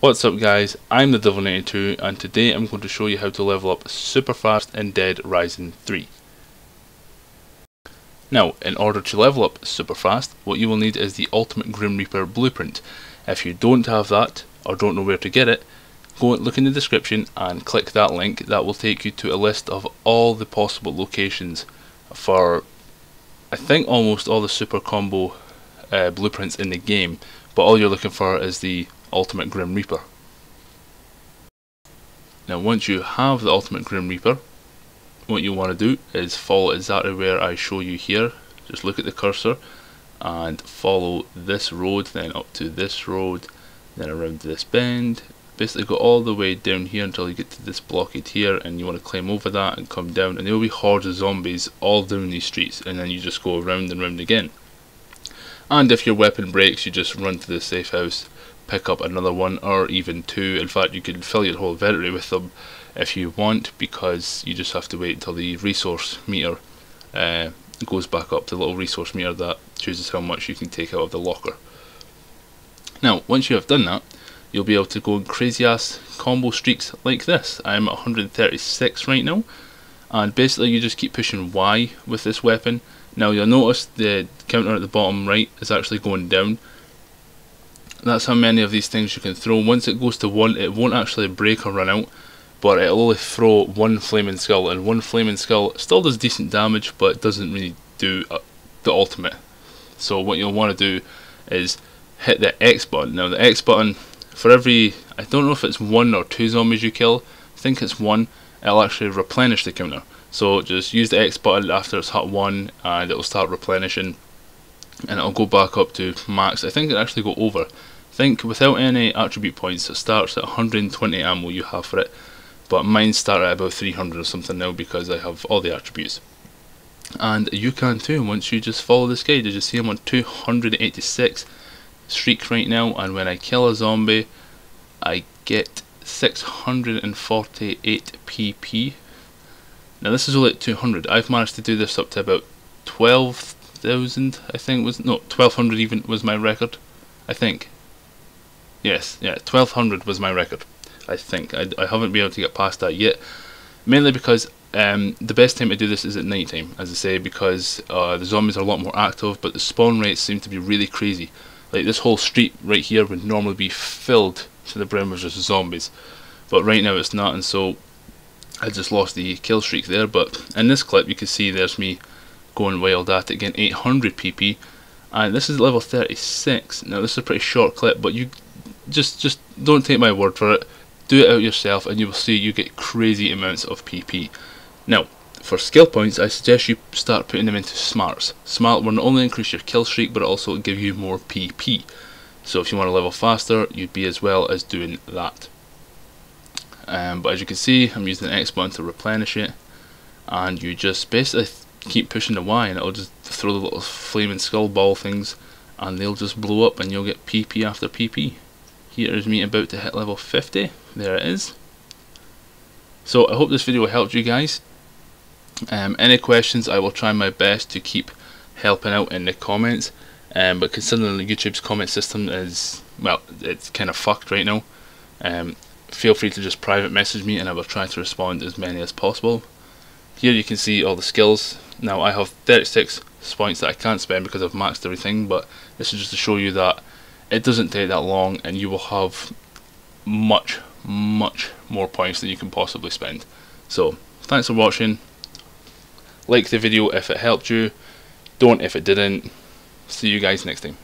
What's up guys, I'm the Devil92 and today I'm going to show you how to level up super fast in Dead Rising 3. Now, in order to level up super fast, what you will need is the Ultimate Grim Reaper blueprint. If you don't have that, or don't know where to get it, go and look in the description and click that link. That will take you to a list of all the possible locations for, I think almost all the super combo uh, blueprints in the game, but all you're looking for is the Ultimate Grim Reaper. Now once you have the Ultimate Grim Reaper, what you want to do is follow exactly where I show you here. Just look at the cursor and follow this road, then up to this road, then around this bend. Basically go all the way down here until you get to this blockade here and you want to climb over that and come down and there will be hordes of zombies all down these streets and then you just go around and round again. And if your weapon breaks you just run to the safe house pick up another one or even two. In fact, you can fill your whole inventory with them if you want because you just have to wait until the resource meter uh, goes back up, the little resource meter that chooses how much you can take out of the locker. Now, once you have done that, you'll be able to go in crazy ass combo streaks like this. I'm at 136 right now, and basically you just keep pushing Y with this weapon. Now you'll notice the counter at the bottom right is actually going down that's how many of these things you can throw. Once it goes to one, it won't actually break or run out, but it'll only throw one flaming skull, and one flaming skull still does decent damage, but doesn't really do uh, the ultimate. So what you'll want to do is hit the X button. Now the X button, for every, I don't know if it's one or two zombies you kill, I think it's one, it'll actually replenish the counter. So just use the X button after it's hit one, and it'll start replenishing and it'll go back up to max. I think it actually go over. I think without any attribute points, it starts at 120 ammo you have for it, but mine start at about 300 or something now because I have all the attributes. And you can too once you just follow this guide. As you see, I'm on 286 streak right now, and when I kill a zombie, I get 648 PP. Now this is only at 200. I've managed to do this up to about 12 thousand, I think was no twelve hundred even was my record. I think. Yes, yeah, twelve hundred was my record. I think I, I haven't been able to get past that yet, mainly because um, the best time to do this is at night time, as I say, because uh, the zombies are a lot more active, but the spawn rates seem to be really crazy. Like this whole street right here would normally be filled to the brim with just zombies, but right now it's not, and so I just lost the kill streak there. But in this clip, you can see there's me going wild at it, getting 800 PP, and this is level 36. Now this is a pretty short clip, but you just just don't take my word for it. Do it out yourself, and you will see you get crazy amounts of PP. Now, for skill points, I suggest you start putting them into smarts. Smart will not only increase your kill streak, but also give you more PP. So if you want to level faster, you'd be as well as doing that. Um, but as you can see, I'm using the X button to replenish it, and you just basically keep pushing the Y and it'll just throw the little flaming skull ball things and they'll just blow up and you'll get PP after PP. Here is me about to hit level 50. There it is. So I hope this video helped you guys. Um, any questions I will try my best to keep helping out in the comments. Um, but considering YouTube's comment system is, well, it's kind of fucked right now. Um, feel free to just private message me and I will try to respond as many as possible. Here you can see all the skills. Now I have 36 points that I can't spend because I've maxed everything, but this is just to show you that it doesn't take that long and you will have much, much more points than you can possibly spend. So, thanks for watching. Like the video if it helped you. Don't if it didn't. See you guys next time.